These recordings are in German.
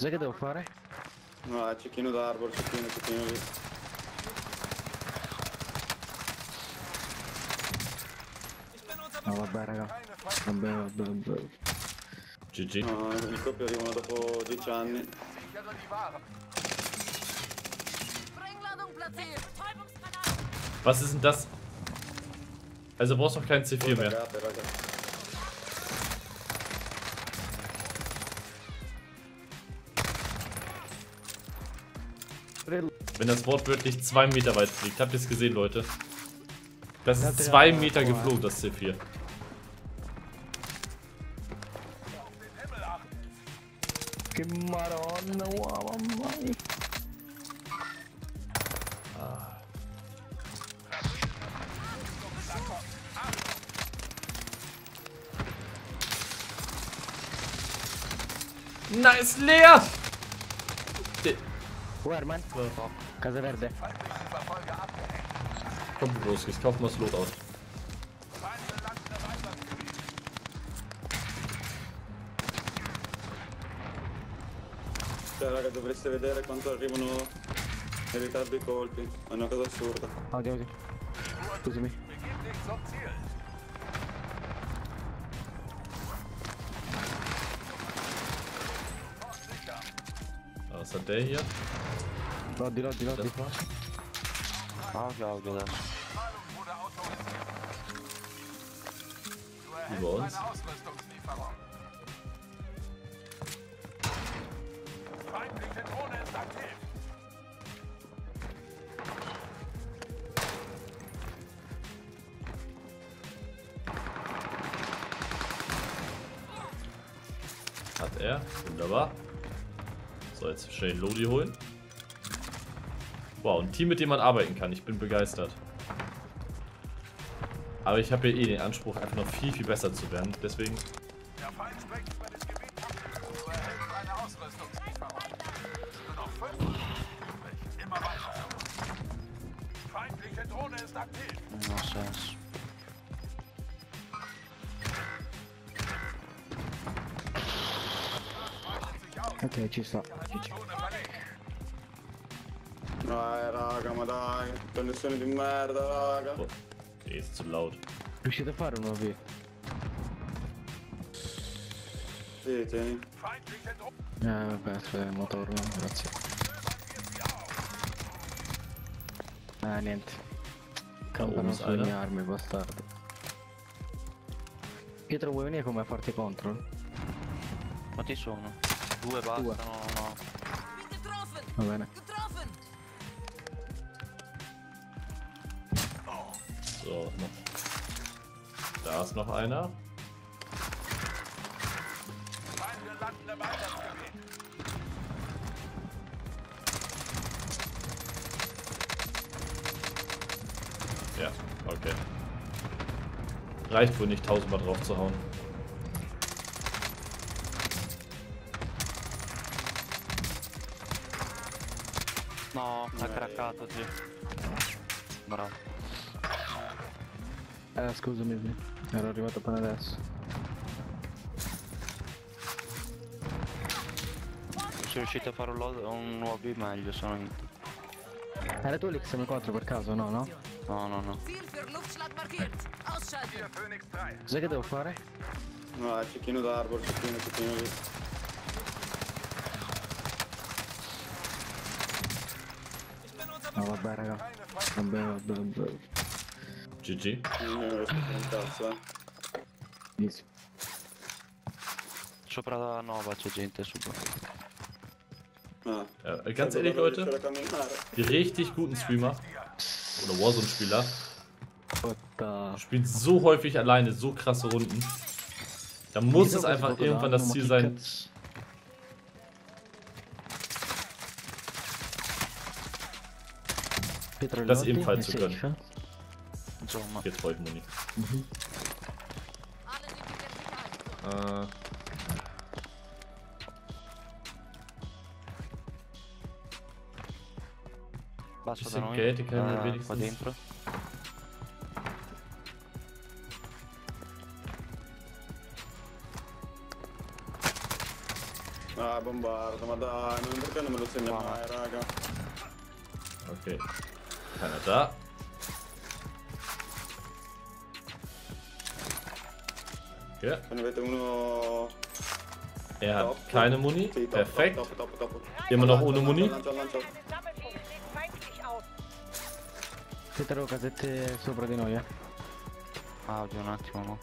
Cos'è che devo fare? No, è cecchino d'arbor, cecchino, cecchino lì. No vabbè raga. Vabbè, vabbè, vabbè. GG. No, il coppio arrivano dopo 10 anni. Was ist denn das? Also brauchst du noch kein C4 mehr. Wenn das wortwörtlich zwei Meter weit fliegt. Habt ihr es gesehen, Leute? Das ist zwei Meter geflogen, das C4. Che maronna, wow, mamma mia. Nice, leer! De- Werman? Casa Verde. Komm, los, ich kauf mal das Loadout. Cioè, raga, dovreste vedere quanto arrivano in ritardo i colpi. È una cosa assurda. Oddio, oddio. Scusami. Was hat der hier? Lodi, lodi, lodi. Auge, Auge da. Über uns. Feindliche Drohne ist aktiv. Hat er. Wunderbar. So, jetzt schnell Lodi holen. Wow, ein Team, mit dem man arbeiten kann. Ich bin begeistert. Aber ich habe ja eh den Anspruch, einfach noch viel, viel besser zu werden. Deswegen, Der Feind sprengt über das Gebiet ab. Du erhältst eine Ausrüstungslieferung. Nur noch fünf übrig. Immer weiter. Feindliche Drohne ist aktiv. Non ha Ok, ci sta. Dai, raga, ma dai. Connessione di merda, raga. oh, ist zu laut. Riuscite a fare un OV? Sì, tieni. Eh, vabbè, aspetta, mo torno, grazie. Ah, niente. Campano sulle einer. mie armi, bastardo. Pietro, vuoi venire con me a farti control? Quanti sono? Due bastano, no. Bin getroffen. Va bene. So, noch. Da ist noch einer. Ja, okay. Reicht wohl nicht, tausendmal drauf zu hauen. Ha craccato, sì. Bravo. Eh, scusami, ero arrivato appena adesso. Se riuscite a fare un, load, un UAV meglio, sono in... Era tu l'XM4 per caso, no, no? No, no, no. Ziel für Luftschlag markiert. Ausschalten. Hier Phoenix 3. Cos'è che devo fare? No, è cecchino d'arbor, cecchino, cecchino lì. Vabbè, raga. Vabbè, vabbè, vabbè. GG. Easy. Sopra la nova c'è gente sopra. Ah. Ja, ganz ehrlich, Leute, die richtig guten Streamer oder Warzone-Spieler spielen so häufig alleine so krasse Runden. Da muss es einfach irgendwann das Ziel sein, Das ebenfalls zu können. Jetzt. Alle in die Vertikalen. Äh, basso da Bisschen noi. Geld, die können wir eh, wenigstens- Qua dentro. Ah, bombardo, ma dai, non- perché non me lo segna mai, raga? Okay. Keiner da. Ja, er hat keine Muni. Perfekt. Immer noch ohne Muni.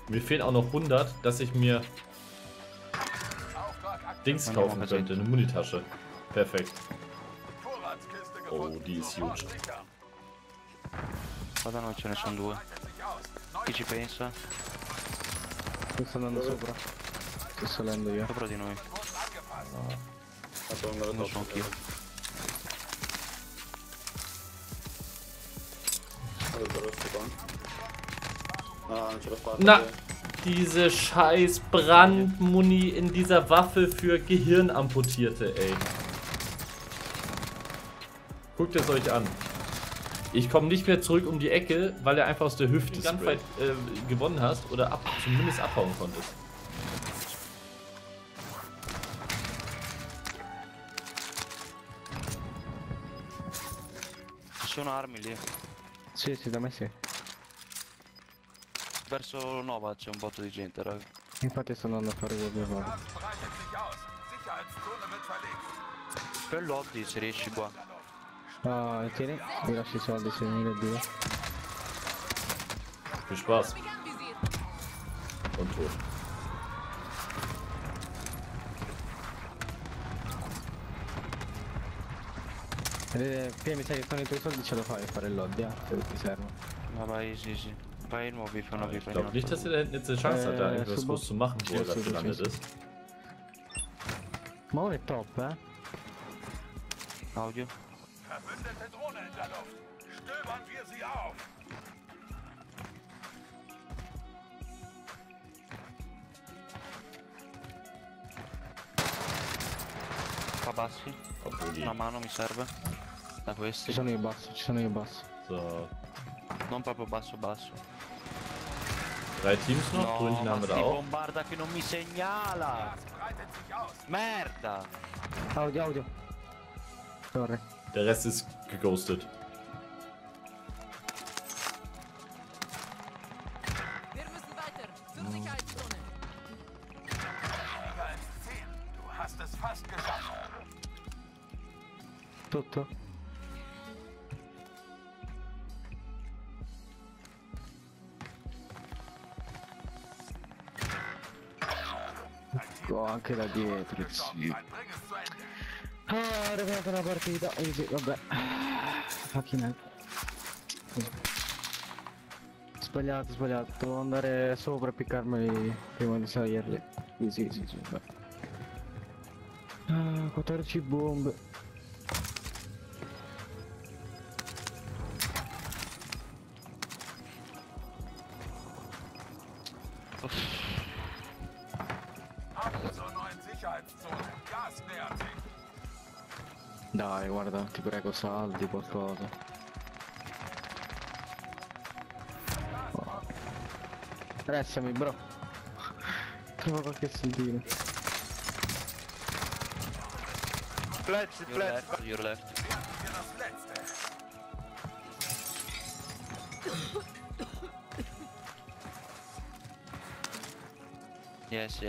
Mir fehlen auch noch 100, dass ich mir. Dings kaufen könnte. Eine Munitasche. Perfekt. Oh, die ist huge. Sichern. Qua da noi ce ne sono due. Chi ci pensa? Sto andando sopra. Sto salendo io. Sopra di noi. Wurden angefasst. Fatto andare Non top. so anch'io. Qua. Ah. Na, diese scheiß Brandmuni in dieser Waffe für Gehirnamputierte, ey. Guckt es euch an. Ich komme nicht mehr zurück um die Ecke, weil er einfach aus der Hüfte Gunfight äh, gewonnen hast oder ab, zumindest abhauen konntest. Ci sono armi lì. Sì, sì, da me sì. Verso Nova c'è un botto di gente, raga. Infatti sto andando a fare wird verlegt. Per l'Oddi se riesci qua. Ah, lasci i soldi se mi devi dire. Viel Spaß und tot. Eh, Pia, mi sa che con i tuoi soldi ce lo fai a fare il lobby, eh, se ti vai, sì, sì. Fai il nuovo, fai una Ich glaube nicht, dass er da hinten jetzt eine Chance hat, da Äh, irgendwas groß zu machen, wo er sì, gelandet ist. Ma ora è top, eh? Audio. Sie auf. Qua bassi. Una mano mi serve. Da Ci questi. sono io basso, ci sono io basso. So, Non proprio basso basso. drei Teams noch, ma haben wir da auch. bombarda che non mi segnala. Merda. Audio, audio. Sorry. Der Rest ist geghostet. Tutto? Oh, anche da dietro, sì. Ah, è arrivata la partita. Easy, vabbè. Fucking hell. Sbagliato, sbagliato. Devo andare sopra e piccarmeli prima di salirli. Easy, easy, easy, vabbè. Ah, 14 bombe. Sicherheitszone. Gas nähert sich. Dai, guarda, ti prego, saldi qualcosa. Oh. Restami, bro. Trova qualche soldino. Pezzi, pezzi. Your left. Letzte. Yes,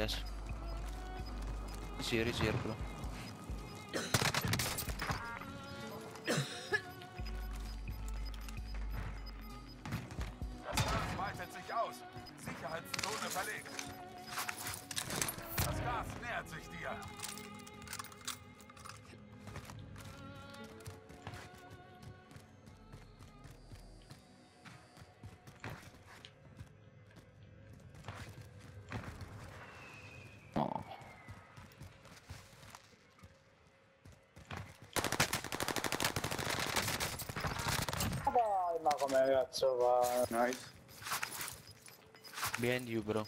sich aus. Sicherheitszone verlegt. Das Gas nähert sich dir. Come cazzo va? Nice. Behind you, bro.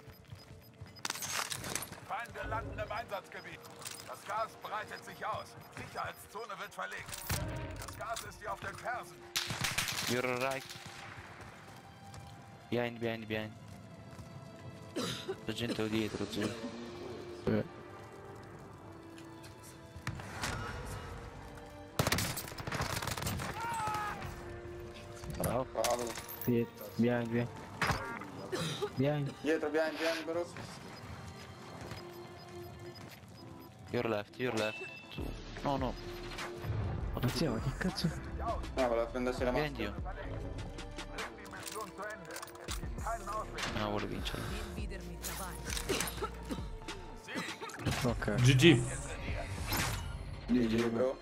Feinde landen im Einsatzgebiet. Das Gas breitet sich aus. Sicherheitszone wird verlegt. Das Gas ist dir auf den Fersen. Your right. Behind, behind, behind. C'è gente dietro, zio. Bravo. Behind, behind, behind. Behind. Dietro, behind, behind, Boros. Your left, your left. No, no. Ma zia, ma che cazzo? No, voleva prendersi la Behind macchina. you. Bring die Mission zu Ende. Es gibt keinen Ausweg. No, vuole vincere. Bin wieder mit dabei. Ok. GG. GG, Bro.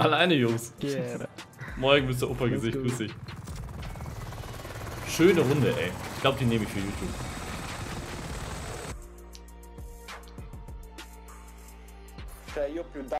Alleine, Jungs. Era? Morgen bist du Opa-Gesicht, grüß dich. Schöne Runde, ey. Ich glaube, die nehme ich für YouTube.